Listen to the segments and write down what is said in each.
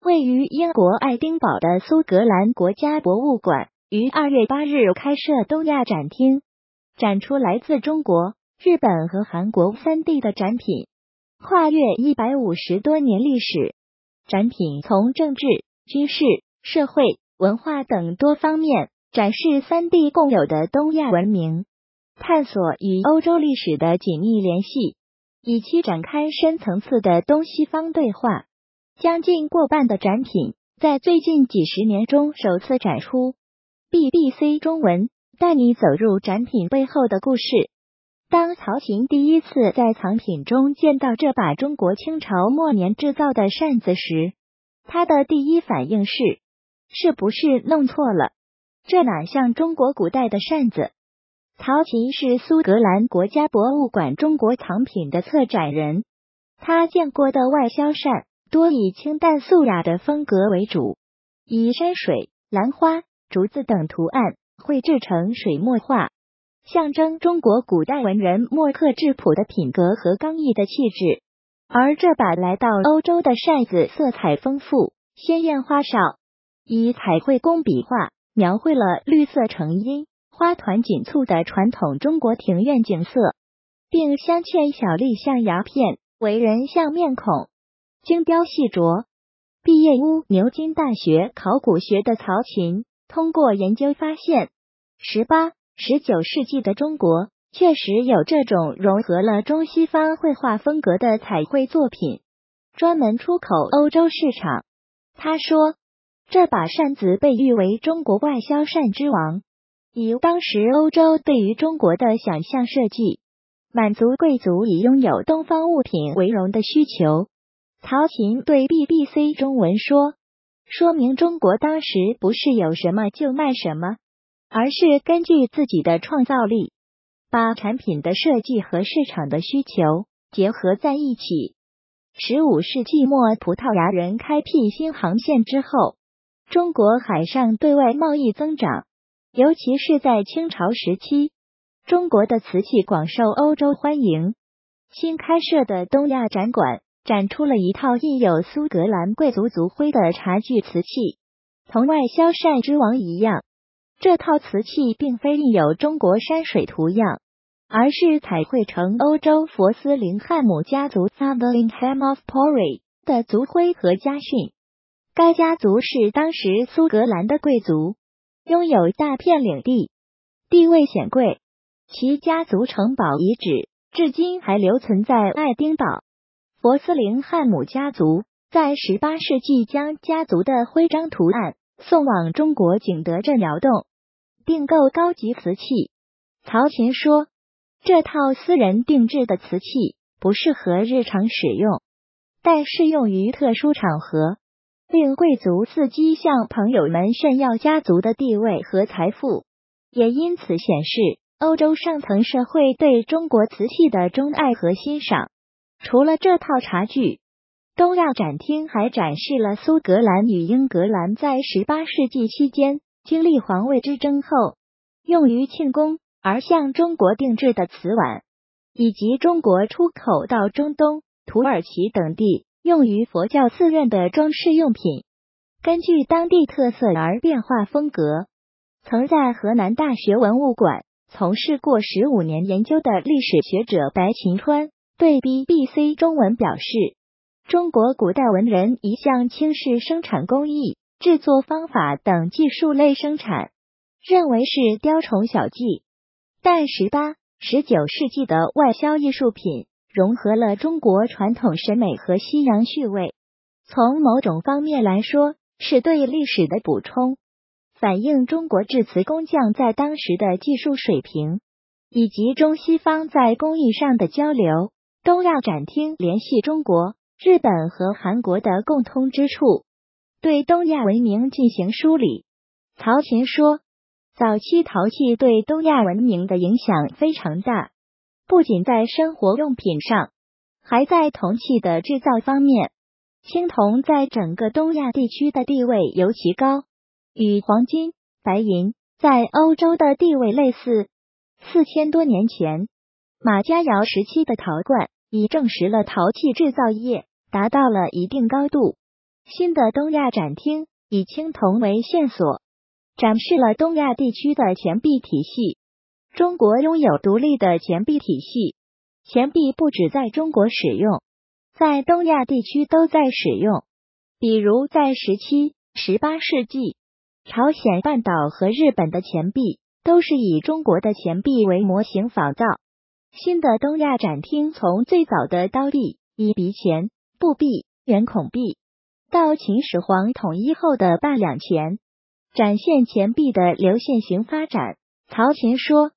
位于英国爱丁堡的苏格兰国家博物馆于二月八日开设东亚展厅，展出来自中国、日本和韩国三地的展品，跨越一百五十多年历史。展品从政治、军事、社会、文化等多方面展示三地共有的东亚文明，探索与欧洲历史的紧密联系，以期展开深层次的东西方对话。将近过半的展品在最近几十年中首次展出。BBC 中文带你走入展品背后的故事。当曹琴第一次在藏品中见到这把中国清朝末年制造的扇子时，他的第一反应是：是不是弄错了？这哪像中国古代的扇子？曹琴是苏格兰国家博物馆中国藏品的策展人，他见过的外销扇。多以清淡素雅的风格为主，以山水、兰花、竹子等图案绘制成水墨画，象征中国古代文人墨客质朴的品格和刚毅的气质。而这把来到欧洲的扇子，色彩丰富、鲜艳花哨，以彩绘工笔画描绘了绿色成荫、花团锦簇的传统中国庭院景色，并镶嵌小粒象牙片为人像面孔。精雕细琢，毕业乌牛津大学考古学的曹琴，通过研究发现，十八、十九世纪的中国确实有这种融合了中西方绘画风格的彩绘作品，专门出口欧洲市场。他说，这把扇子被誉为中国外销扇之王，以当时欧洲对于中国的想象设计，满足贵族以拥有东方物品为荣的需求。曹琴对 BBC 中文说：“说明中国当时不是有什么就卖什么，而是根据自己的创造力，把产品的设计和市场的需求结合在一起。十五世纪末，葡萄牙人开辟新航线之后，中国海上对外贸易增长，尤其是在清朝时期，中国的瓷器广受欧洲欢迎。新开设的东亚展馆。”展出了一套印有苏格兰贵族族徽的茶具瓷器，同外销扇之王一样，这套瓷器并非印有中国山水图样，而是彩绘成欧洲佛斯林汉姆家族 （Sutherlingham of Pori） 的族徽和家训。该家族是当时苏格兰的贵族，拥有大片领地，地位显贵。其家族城堡遗址至今还留存在爱丁堡。佛斯林汉姆家族在十八世纪将家族的徽章图案送往中国景德镇窑洞订购高级瓷器。曹琴说：“这套私人定制的瓷器不适合日常使用，但适用于特殊场合，令贵族伺机向朋友们炫耀家族的地位和财富，也因此显示欧洲上层社会对中国瓷器的钟爱和欣赏。”除了这套茶具，东亚展厅还展示了苏格兰与英格兰在十八世纪期间经历皇位之争后，用于庆功而向中国定制的瓷碗，以及中国出口到中东、土耳其等地用于佛教寺院的装饰用品。根据当地特色而变化风格，曾在河南大学文物馆从事过十五年研究的历史学者白秦川。对 BBC 中文表示，中国古代文人一向轻视生产工艺、制作方法等技术类生产，认为是雕虫小技。但十八、十九世纪的外销艺术品融合了中国传统审美和西洋趣味，从某种方面来说，是对历史的补充，反映中国制瓷工匠在当时的技术水平，以及中西方在工艺上的交流。东亚展厅联系中国、日本和韩国的共通之处，对东亚文明进行梳理。曹琴说，早期陶器对东亚文明的影响非常大，不仅在生活用品上，还在铜器的制造方面。青铜在整个东亚地区的地位尤其高，与黄金、白银在欧洲的地位类似。四千多年前。马家窑时期的陶罐已证实了陶器制造业达到了一定高度。新的东亚展厅以青铜为线索，展示了东亚地区的钱币体系。中国拥有独立的钱币体系，钱币不止在中国使用，在东亚地区都在使用。比如在十七、十八世纪，朝鲜半岛和日本的钱币都是以中国的钱币为模型仿造。新的东亚展厅从最早的刀币、一笔钱、布币、圆孔币，到秦始皇统一后的半两钱，展现钱币的流线型发展。曹琴说：“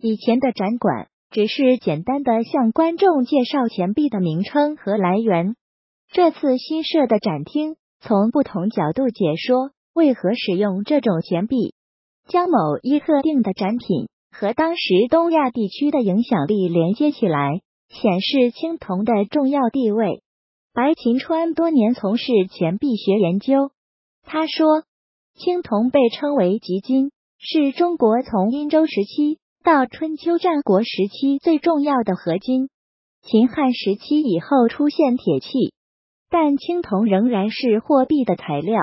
以前的展馆只是简单的向观众介绍钱币的名称和来源，这次新设的展厅从不同角度解说为何使用这种钱币，将某一特定的展品。”和当时东亚地区的影响力连接起来，显示青铜的重要地位。白秦川多年从事钱币学研究，他说，青铜被称为极金，是中国从殷周时期到春秋战国时期最重要的合金。秦汉时期以后出现铁器，但青铜仍然是货币的材料。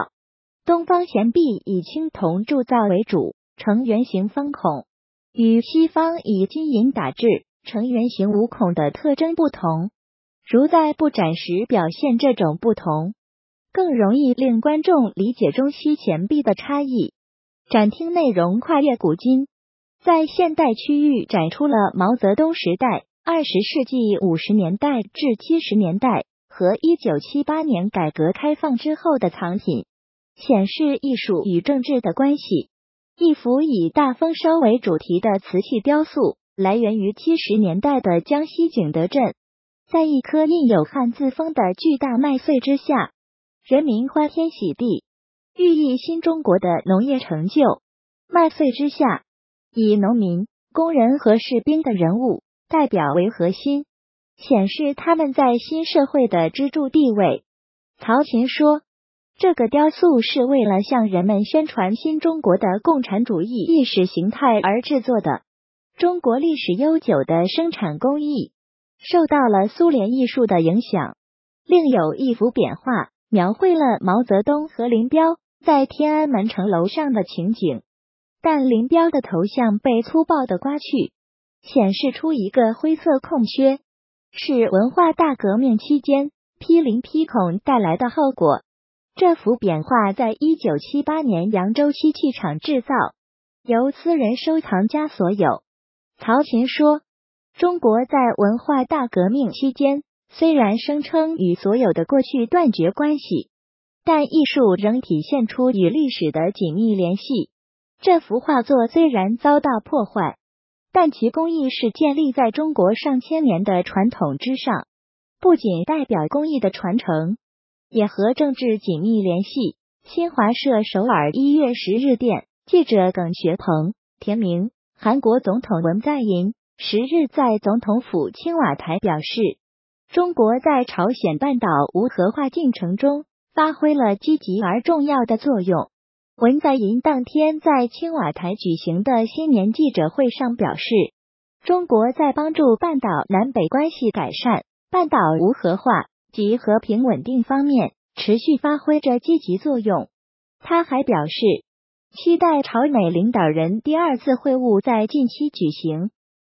东方钱币以青铜铸造为主，呈圆形方孔。与西方以金银打制成圆形无孔的特征不同，如在布展时表现这种不同，更容易令观众理解中西钱币的差异。展厅内容跨越古今，在现代区域展出了毛泽东时代、二十世纪五十年代至七十年代和一九七八年改革开放之后的藏品，显示艺术与政治的关系。一幅以大丰收为主题的瓷器雕塑，来源于七十年代的江西景德镇，在一棵印有汉字风的巨大麦穗之下，人民欢天喜地，寓意新中国的农业成就。麦穗之下，以农民、工人和士兵的人物代表为核心，显示他们在新社会的支柱地位。曹琴说。这个雕塑是为了向人们宣传新中国的共产主义意识形态而制作的。中国历史悠久的生产工艺受到了苏联艺术的影响。另有一幅匾画，描绘了毛泽东和林彪在天安门城楼上的情景，但林彪的头像被粗暴的刮去，显示出一个灰色空缺，是文化大革命期间批林批孔带来的后果。这幅匾画在一九七八年扬州漆器厂制造，由私人收藏家所有。曹琴说：“中国在文化大革命期间，虽然声称与所有的过去断绝关系，但艺术仍体现出与历史的紧密联系。这幅画作虽然遭到破坏，但其工艺是建立在中国上千年的传统之上，不仅代表工艺的传承。”也和政治紧密联系。新华社首尔一月十日电，记者耿学鹏、田明，韩国总统文在寅十日在总统府青瓦台表示，中国在朝鲜半岛无核化进程中发挥了积极而重要的作用。文在寅当天在青瓦台举行的新年记者会上表示，中国在帮助半岛南北关系改善、半岛无核化。及和平稳定方面持续发挥着积极作用。他还表示，期待朝美领导人第二次会晤在近期举行，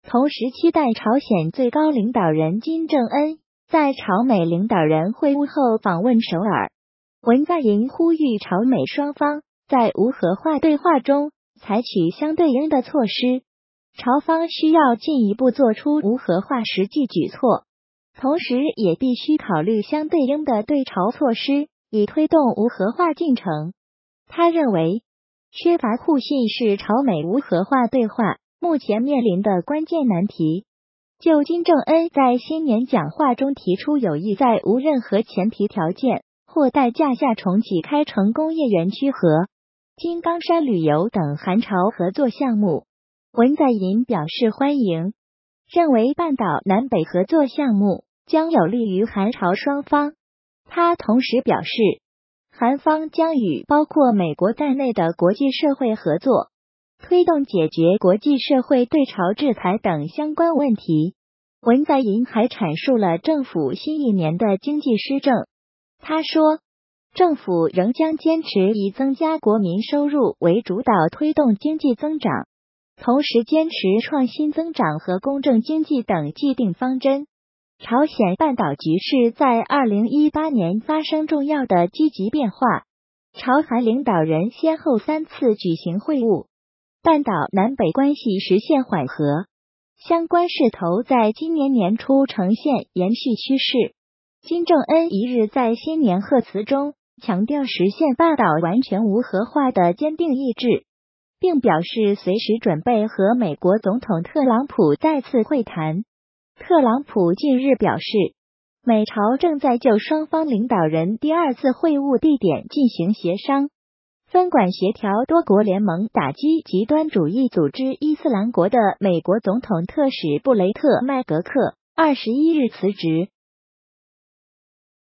同时期待朝鲜最高领导人金正恩在朝美领导人会晤后访问首尔。文在寅呼吁朝美双方在无核化对话中采取相对应的措施，朝方需要进一步做出无核化实际举措。同时，也必须考虑相对应的对朝措施，以推动无核化进程。他认为，缺乏互信是朝美无核化对话目前面临的关键难题。就金正恩在新年讲话中提出有意在无任何前提条件或代价下重启开城工业园区和金刚山旅游等韩朝合作项目，文在寅表示欢迎。认为半岛南北合作项目将有利于韩朝双方。他同时表示，韩方将与包括美国在内的国际社会合作，推动解决国际社会对朝制裁等相关问题。文在寅还阐述了政府新一年的经济施政。他说，政府仍将坚持以增加国民收入为主导，推动经济增长，同时坚持创新增长和公正经济等既定方针。朝鲜半岛局势在二零一八年发生重要的积极变化，朝韩领导人先后三次举行会晤，半岛南北关系实现缓和。相关势头在今年年初呈现延续趋势。金正恩一日在新年贺词中。强调实现半岛完全无核化的坚定意志，并表示随时准备和美国总统特朗普再次会谈。特朗普近日表示，美朝正在就双方领导人第二次会晤地点进行协商，分管协调多国联盟打击极端主义组织伊斯兰国的美国总统特使布雷特·麦格克二十一日辞职。